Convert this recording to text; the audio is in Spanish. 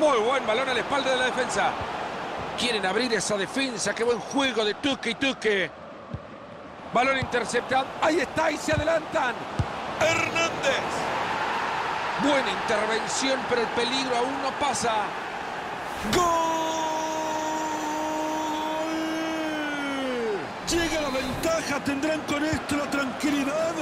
Muy buen balón a la espalda de la defensa. Quieren abrir esa defensa. Qué buen juego de Tuque y Tuque. Balón interceptado. Ahí está y se adelantan. Hernández. Buena intervención, pero el peligro aún no pasa. ¡Gol! Llega la ventaja, tendrán con esto la tranquilidad.